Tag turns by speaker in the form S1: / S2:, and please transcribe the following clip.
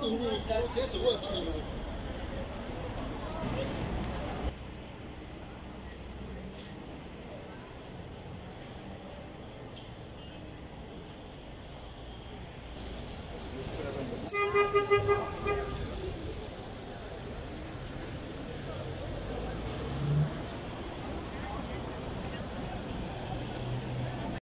S1: 走路，往前走过走路。